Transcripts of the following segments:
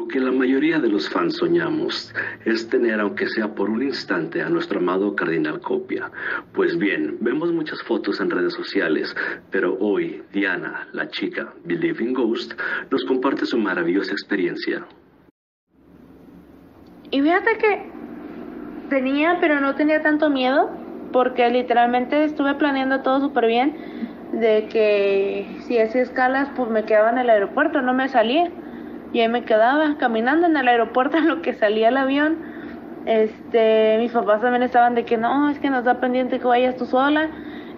Lo que la mayoría de los fans soñamos es tener, aunque sea por un instante, a nuestro amado Cardinal Copia. Pues bien, vemos muchas fotos en redes sociales, pero hoy Diana, la chica Believing Ghost, nos comparte su maravillosa experiencia. Y fíjate que tenía, pero no tenía tanto miedo, porque literalmente estuve planeando todo súper bien, de que si hacía escalas, pues me quedaba en el aeropuerto, no me salía y ahí me quedaba caminando en el aeropuerto en lo que salía el avión. Este, mis papás también estaban de que no, es que nos da pendiente que vayas tú sola.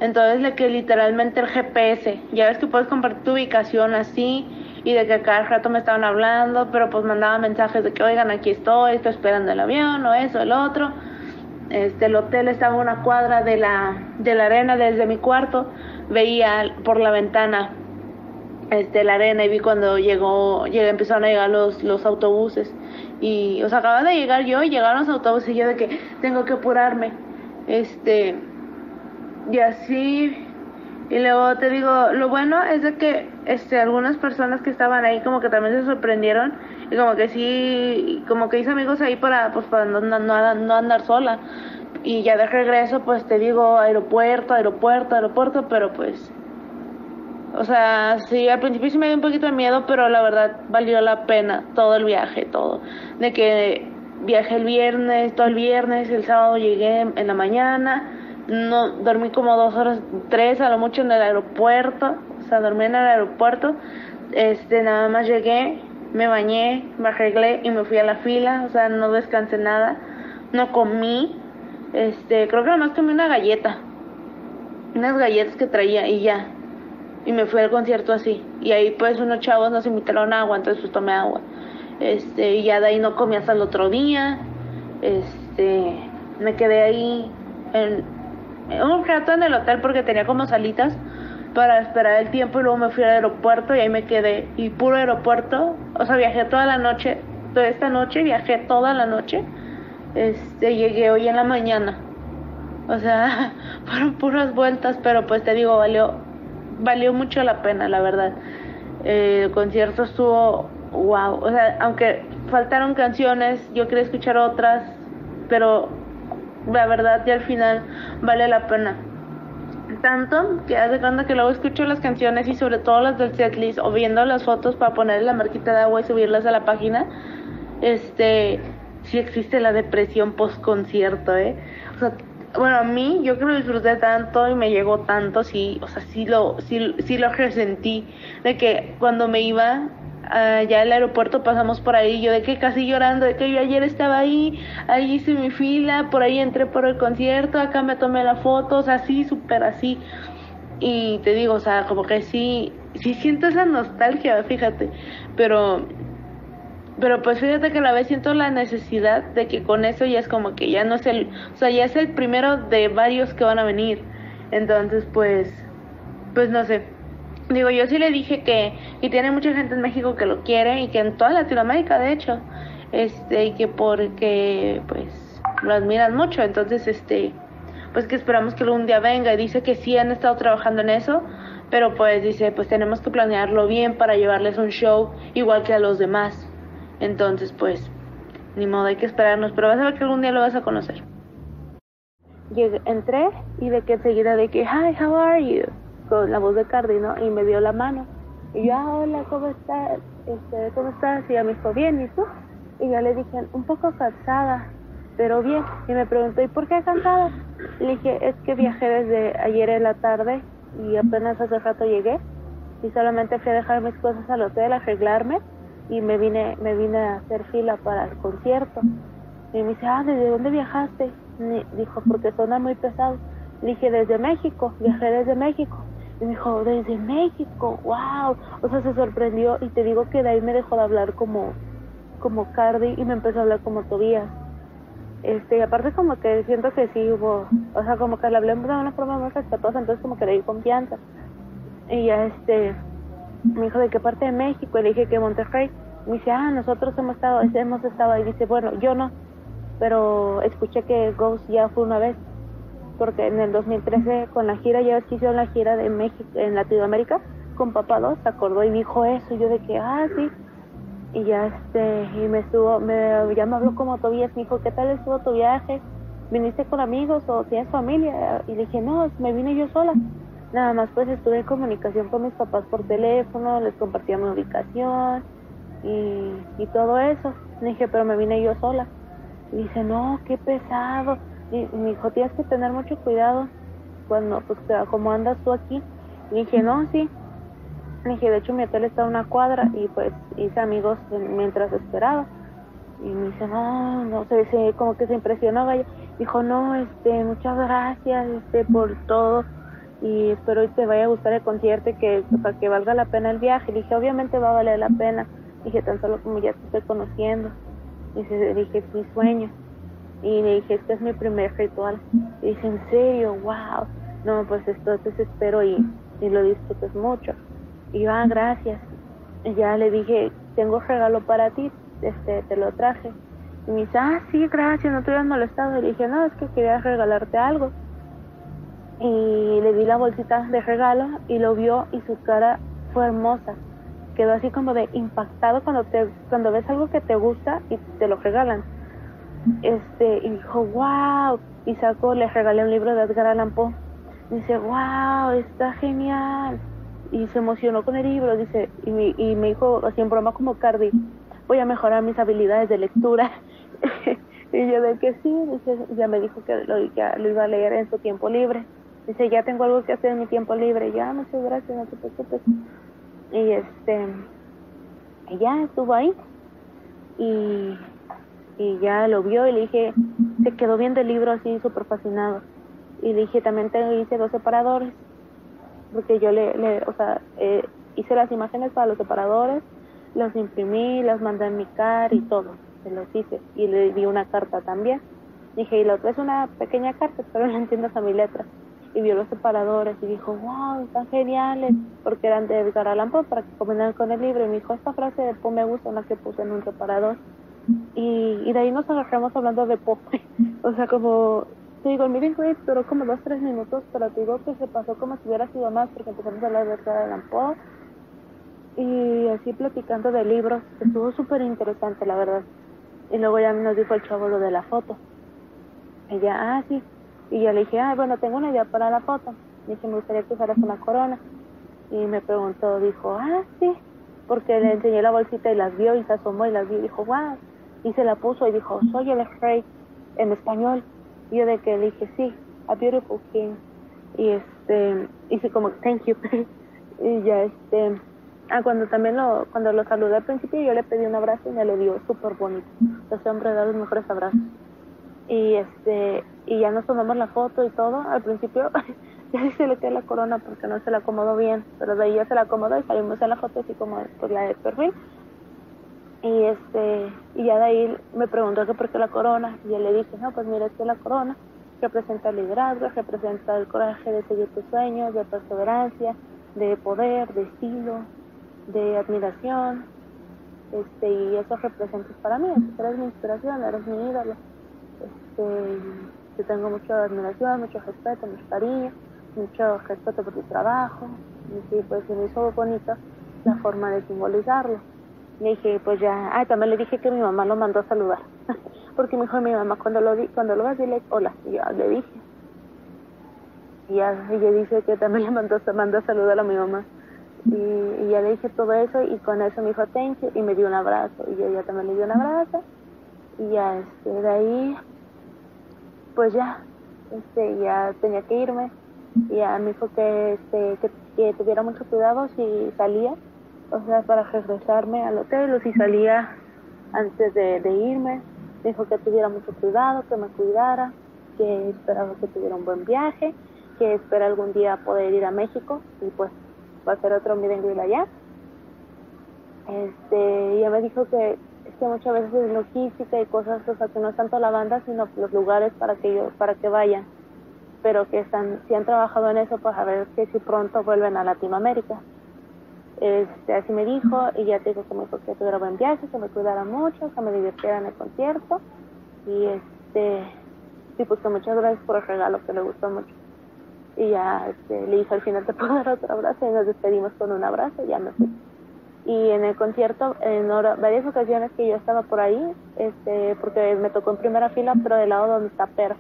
Entonces, de que literalmente el GPS, ya ves que puedes compartir tu ubicación así y de que cada rato me estaban hablando, pero pues mandaba mensajes de que, oigan, aquí estoy, estoy esperando el avión o eso, el otro. Este, el hotel estaba a una cuadra de la, de la arena desde mi cuarto, veía por la ventana este, la arena y vi cuando llegó, llegué, empezaron a llegar los, los autobuses. Y, o sea, acababa de llegar yo y llegaron los autobuses y yo de que tengo que apurarme. Este, y así, y luego te digo, lo bueno es de que este, algunas personas que estaban ahí como que también se sorprendieron y como que sí, como que hice amigos ahí para, pues, para no, no, no andar sola. Y ya de regreso, pues te digo, aeropuerto, aeropuerto, aeropuerto, pero pues o sea, sí, al principio sí me dio un poquito de miedo, pero la verdad valió la pena todo el viaje, todo. De que viajé el viernes, todo el viernes, el sábado llegué en la mañana, no dormí como dos horas, tres a lo mucho en el aeropuerto, o sea, dormí en el aeropuerto, este, nada más llegué, me bañé, me arreglé y me fui a la fila, o sea, no descansé nada, no comí, este, creo que nada más comí una galleta, unas galletas que traía y ya, y me fui al concierto así. Y ahí pues unos chavos nos invitaron agua, entonces pues tomé agua. Este, y ya de ahí no comí hasta el otro día. Este, me quedé ahí un rato en el hotel porque tenía como salitas para esperar el tiempo y luego me fui al aeropuerto y ahí me quedé. Y puro aeropuerto, o sea, viajé toda la noche, toda esta noche, viajé toda la noche. Este, llegué hoy en la mañana. O sea, fueron puras vueltas, pero pues te digo, valió valió mucho la pena, la verdad. el concierto estuvo wow, o sea, aunque faltaron canciones, yo quería escuchar otras, pero la verdad ya al final vale la pena. Tanto que hace cuenta que luego escucho las canciones y sobre todo las del setlist o viendo las fotos para ponerle la marquita de agua y subirlas a la página, este, sí existe la depresión post concierto, ¿eh? O sea, bueno, a mí yo que lo disfruté tanto y me llegó tanto, sí, o sea, sí lo, sí, sí lo resentí, de que cuando me iba allá al aeropuerto pasamos por ahí, yo de que casi llorando, de que yo ayer estaba ahí, ahí hice mi fila, por ahí entré por el concierto, acá me tomé la foto, o sea, así, súper así. Y te digo, o sea, como que sí, sí siento esa nostalgia, fíjate, pero pero pues fíjate que a la vez siento la necesidad de que con eso ya es como que ya no es el, o sea, ya es el primero de varios que van a venir. Entonces, pues, pues no sé. Digo, yo sí le dije que, y tiene mucha gente en México que lo quiere y que en toda Latinoamérica, de hecho, este, y que porque, pues, lo admiran mucho. Entonces, este, pues que esperamos que algún día venga y dice que sí han estado trabajando en eso, pero pues dice, pues tenemos que planearlo bien para llevarles un show igual que a los demás. Entonces, pues, ni modo, hay que esperarnos, pero vas a ver que algún día lo vas a conocer. Entré y de que enseguida de que, hi, how are you? Con la voz de Cardi, ¿no? Y me dio la mano. Y yo, ah, hola, ¿cómo estás? Este, ¿Cómo estás? Y ella me dijo, bien, ¿y tú? Y yo le dije, un poco cansada, pero bien. Y me preguntó, ¿y por qué cansada? Le dije, es que viajé desde ayer en la tarde y apenas hace rato llegué. Y solamente fui a dejar mis cosas al hotel, arreglarme y me vine, me vine a hacer fila para el concierto. Y me dice, ah, ¿desde dónde viajaste? Y dijo, porque suena muy pesado. Le dije, desde México, viajé desde México. Y me dijo, desde México, wow. O sea, se sorprendió y te digo que de ahí me dejó de hablar como, como Cardi y me empezó a hablar como Tobías. Este, y aparte como que siento que sí hubo, o sea, como que le hablé de una forma más respetuosa, entonces como que le di confianza. Y ya este, me dijo de qué parte de México, y le dije que Monterrey. Me dice, ah, nosotros hemos estado, hemos estado ahí. Dice, bueno, yo no, pero escuché que Ghost ya fue una vez, porque en el 2013 con la gira, ya hicieron la gira de México, en Latinoamérica, con Papá 2, se acordó y dijo eso, y yo de que, ah, sí. y ya este y me estuvo me ya me habló como Tobías me dijo qué tal estuvo tu viaje viniste con amigos o tienes familia y le dije no me vine yo sola nada más pues estuve en comunicación con mis papás por teléfono les compartía mi ubicación y, y todo eso le dije pero me vine yo sola y dice no qué pesado y, me dijo tienes que tener mucho cuidado cuando pues como andas tú aquí y dije no sí dije, de hecho mi hotel está a una cuadra y pues hice amigos mientras esperaba. Y me dice, no, no sé, como que se impresionó. Dijo, no, este, muchas gracias, este, por todo. Y espero que te vaya a gustar el concierto y que, para que valga la pena el viaje. Le dije, obviamente va a valer la pena. Dije, tan solo como ya te estoy conociendo. Y dije, es mi sueño. Y le dije, este es mi primer ritual. Y dice, en serio, wow. No, pues entonces espero y, y lo disfrutes mucho. Y va, gracias. Y ya le dije, tengo regalo para ti, este, te lo traje. Y me dice, ah, sí, gracias, no te habías molestado. Y le dije, no, es que quería regalarte algo. Y le di la bolsita de regalo y lo vio y su cara fue hermosa. Quedó así como de impactado cuando te cuando ves algo que te gusta y te lo regalan. Este, y dijo, wow. Y sacó, le regalé un libro de Edgar Allan Poe. Dice, wow, está genial y se emocionó con el libro, dice, y, me, y me dijo así en broma como Cardi, voy a mejorar mis habilidades de lectura. y yo de que sí, dice, ya me dijo que lo, ya lo iba a leer en su tiempo libre. Dice, ya tengo algo que hacer en mi tiempo libre. Ya, muchas gracias, no te preocupes. Y este, ya estuvo ahí. Y, y ya lo vio y le dije, se quedó viendo el libro así súper fascinado. Y le dije, también te hice dos separadores porque yo le, le o sea, eh, hice las imágenes para los separadores, los imprimí, las mandé a mi car y todo, se los hice y le di una carta también. Dije, y la otra es una pequeña carta, pero no entiendas a mi letra. Y vio los separadores y dijo, wow, están geniales, porque eran de Edgar Allan Poe para que combinaran con el libro. Y me dijo, esta frase de Poe me gusta, la que puse en un separador. Y, y de ahí nos agarramos hablando de Poe. o sea, como te digo, el meeting duró como dos, tres minutos, pero te digo que se pasó como si hubiera sido más, porque empezamos a hablar de Edgar Allan Poe y así platicando de libros. Estuvo súper interesante, la verdad. Y luego ya nos dijo el chavo lo de la foto. Ya, ah, sí. Y yo le dije, ah, bueno, tengo una idea para la foto. Dije, me gustaría que usaras una corona. Y me preguntó, dijo, ah, sí. Porque le enseñé la bolsita y las vio y se asomó y las vio y dijo, wow. Y se la puso y dijo, soy el rey en español. Y yo de que le dije, sí, a beautiful king. Y este, hice como, thank you. y ya este, ah, cuando también lo, cuando lo saludé al principio, yo le pedí un abrazo y me lo dio súper bonito. Ese hombre da los mejores abrazos. Y este, y ya nos tomamos la foto y todo. Al principio, ya se le quedó la corona porque no se la acomodó bien, pero de ahí ya se la acomodó y salimos en la foto así como por la de perfil y este y ya de ahí me preguntó que por qué la corona y yo le dije no pues mira es que la corona representa el liderazgo representa el coraje de seguir tus sueños de perseverancia de poder de estilo de admiración este y eso representa para mí eres mi inspiración eres mi ídolo este yo tengo mucha admiración mucho respeto mucho cariño mucho respeto por tu trabajo y sí, pues me hizo bonito la forma de simbolizarlo le dije, pues ya, ah, también le dije que mi mamá lo mandó a saludar. Porque me dijo mi mamá, cuando lo di, cuando lo vas, dile hola. Y yo le dije. Y ya ella dice que también le mandó, mandó a saludar a mi mamá. Y, ya le dije todo eso y con eso me dijo thank y me dio un abrazo. Y yo ya también le di un abrazo. Y ya, este, de ahí, pues ya, este, ya tenía que irme. Y ya me dijo que, este, que, tuviera mucho cuidado si salía o sea, para regresarme al hotel o si salía antes de, irme. Dijo que tuviera mucho cuidado, que me cuidara, que esperaba que tuviera un buen viaje, que espera algún día poder ir a México y pues va a ser otro meeting allá. Este, ella me dijo que, que muchas veces es logística y cosas, o sea, que no es tanto la banda, sino los lugares para que yo, para que vayan. Pero que están, si han trabajado en eso, pues a ver que si pronto vuelven a Latinoamérica. Este, así me dijo, y ya te dijo que me que tuviera buen viaje, que me cuidara mucho, que me divirtiera en el concierto. Y este, sí, pues que muchas gracias por el regalo, que le gustó mucho. Y ya este, le dije al final te puedo dar otro abrazo y nos despedimos con un abrazo y ya me fui. Y en el concierto en varias ocasiones que yo estaba por ahí este porque me tocó en primera fila pero del lado donde está Per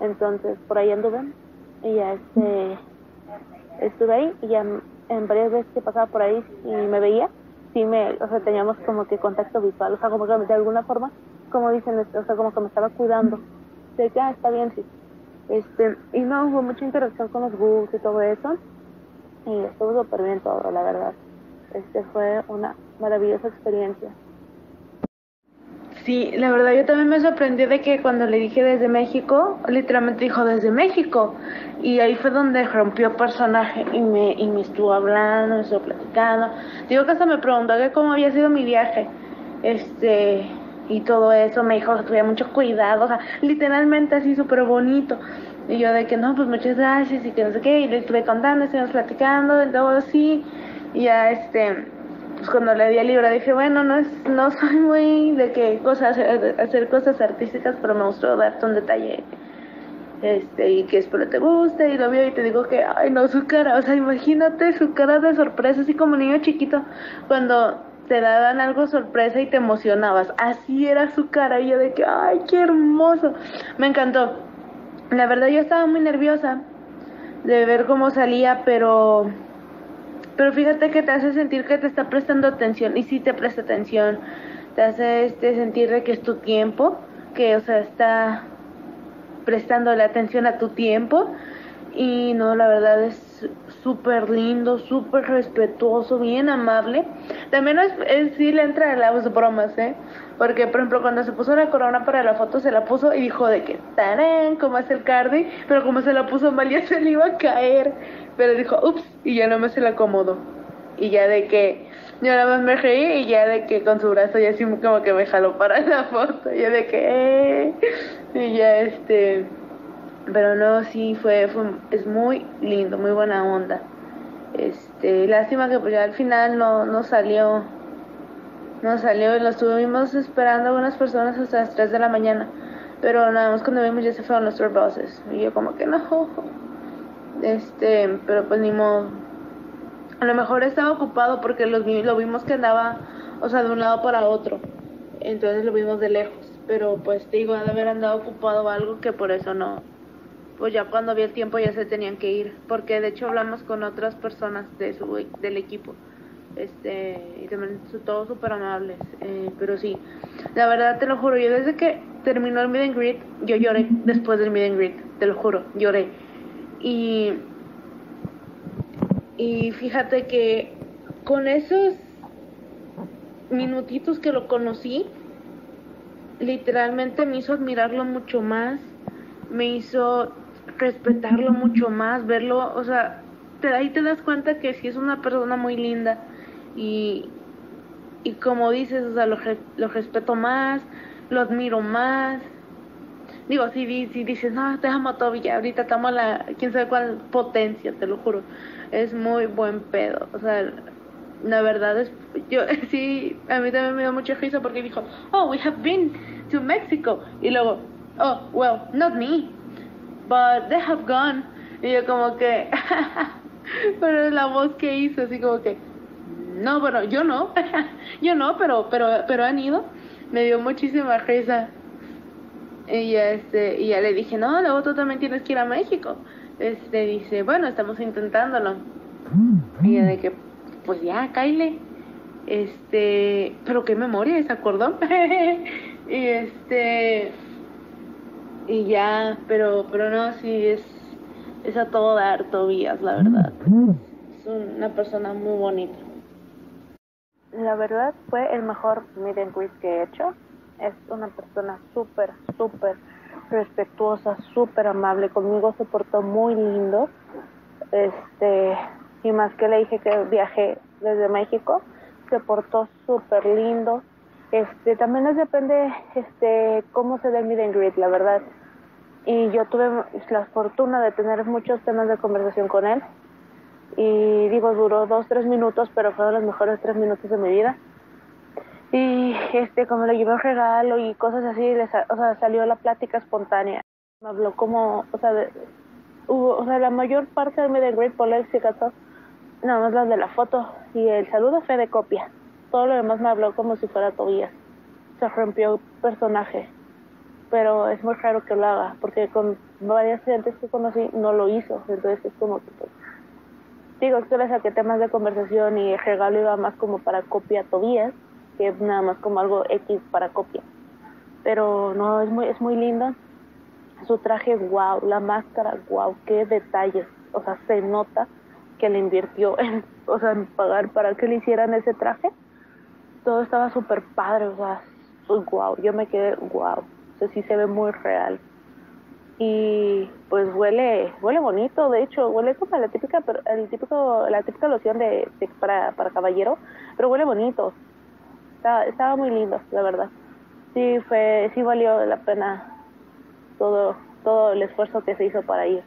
entonces por ahí anduve y ya este estuve ahí y ya en varias veces que pasaba por ahí y me veía sí me o sea teníamos como que contacto visual o sea como que de alguna forma como dicen o sea como que me estaba cuidando. De que ah, está bien sí este y no hubo mucha interacción con los Google y todo eso. Y estuvo súper bien todo la verdad este fue una maravillosa experiencia. Sí, la verdad yo también me sorprendí de que cuando le dije desde México, literalmente dijo desde México. Y ahí fue donde rompió personaje y me, y me estuvo hablando, me estuvo platicando. Digo que hasta me preguntó que cómo había sido mi viaje. Este, y todo eso, me dijo que tuviera mucho cuidado, o sea, literalmente así súper bonito. Y yo de que no, pues muchas gracias y que no sé qué, y le estuve contando, estuvimos platicando, y todo así. Ya este, pues cuando le di el libro dije, bueno, no es, no soy muy de que cosas, hacer cosas artísticas, pero me gustó darte un detalle este y que espero te guste y lo veo y te digo que ay no su cara o sea imagínate su cara de sorpresa así como niño chiquito cuando te daban algo sorpresa y te emocionabas así era su cara y yo de que ay qué hermoso me encantó. La verdad yo estaba muy nerviosa de ver cómo salía pero pero fíjate que te hace sentir que te está prestando atención y sí te presta atención, te hace este sentir de que es tu tiempo, que o sea, está prestándole atención a tu tiempo y no, la verdad es súper lindo, súper respetuoso, bien amable. También es, sí le entra a las bromas, ¿eh? Porque, por ejemplo, cuando se puso la corona para la foto, se la puso y dijo de que, tarán, como es el Cardi, pero como se la puso mal, ya se le iba a caer. Pero dijo, ups, y ya no me se la acomodó. Y ya de que, yo nada más me reí y ya de que con su brazo ya así como que me jaló para la foto. Y ya de que, eh. Y ya este. Pero no, sí, fue, fue, es muy lindo, muy buena onda. Este, lástima que pues ya al final no, no salió. No salió y lo estuvimos esperando algunas personas hasta las 3 de la mañana. Pero nada más cuando vimos ya se fueron tour buses. Y yo como que no. Este, pero pues ni modo. A lo mejor estaba ocupado porque los, lo vimos que andaba, o sea, de un lado para otro. Entonces lo vimos de lejos. Pero pues digo, de haber andado ocupado algo que por eso no. Pues ya cuando había el tiempo ya se tenían que ir. Porque de hecho hablamos con otras personas de su, del equipo. Este, y también son todos súper amables. Eh, pero sí, la verdad te lo juro, yo desde que terminó el meet and greet, yo lloré después del meet and greet, te lo juro, lloré y, y fíjate que con esos minutitos que lo conocí, literalmente me hizo admirarlo mucho más, me hizo respetarlo mucho más, verlo, o sea, te, ahí te das cuenta que sí es una persona muy linda y, y como dices, o sea, lo, lo respeto más, lo admiro más Digo, si, si dices, no, te amo todavía, ahorita estamos la, quién sabe cuál potencia, te lo juro. Es muy buen pedo. O sea, la verdad es, yo sí, a mí también me dio mucha risa porque dijo, oh, we have been to Mexico. Y luego, oh, well, not me, but they have gone. Y yo como que, pero la voz que hizo, así como que, no, bueno, yo no, yo no, pero, pero, pero han ido. Me dio muchísima risa. Y ya, este, y ya le dije, no, luego tú también tienes que ir a México. Este, dice, bueno, estamos intentándolo. Y ya de que, pues ya, Kyle. Este, pero qué memoria, ¿se acordó? y este, y ya, pero, pero no, sí, es, es a todo dar, Tobías, la verdad. Es una persona muy bonita. La verdad fue el mejor meet and que he hecho es una persona súper, súper respetuosa, súper amable. Conmigo se portó muy lindo. Este, y más que le dije que viajé desde México, se portó súper lindo. Este, también les depende este, cómo se dé el and la verdad. Y yo tuve la fortuna de tener muchos temas de conversación con él. Y digo, duró dos, tres minutos, pero fueron los mejores tres minutos de mi vida y este como le llevé un regalo y cosas así o sea salió la plática espontánea me habló como o sea hubo o sea la mayor parte de mi de Great se nada más las de la foto y el saludo fue de copia todo lo demás me habló como si fuera Tobías. Se rompió personaje, pero es muy raro que lo haga, porque con varias gentes que conocí no lo hizo, entonces es como que pues, digo que le saqué temas de conversación y el regalo iba más como para copia Tobías, que nada más como algo X para copia. Pero no, es muy, es muy lindo. Su traje, wow, la máscara, wow, qué detalles. O sea, se nota que le invirtió en, o sea, en pagar para que le hicieran ese traje. Todo estaba súper padre, o sea, wow, yo me quedé, wow, sea, sí se ve muy real. Y pues huele, huele bonito, de hecho, huele como la típica, el típico, la típica loción de, para, para caballero, pero huele bonito. Estaba, estaba muy lindo, la verdad. Sí fue, sí valió la pena todo, todo el esfuerzo que se hizo para ir.